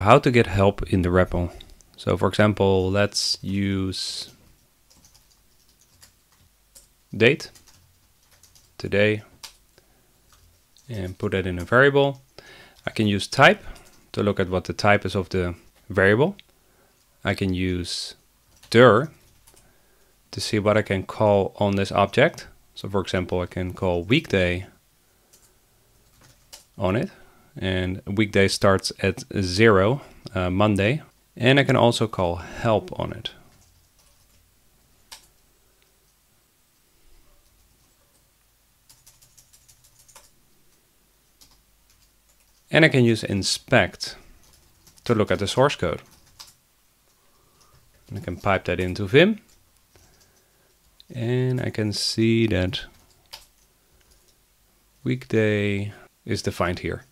How to get help in the REPL. So for example, let's use date, today, and put that in a variable. I can use type to look at what the type is of the variable. I can use dir to see what I can call on this object. So for example, I can call weekday on it and weekday starts at zero, uh, Monday. And I can also call help on it. And I can use inspect to look at the source code. And I can pipe that into Vim. And I can see that weekday is defined here.